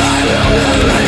I will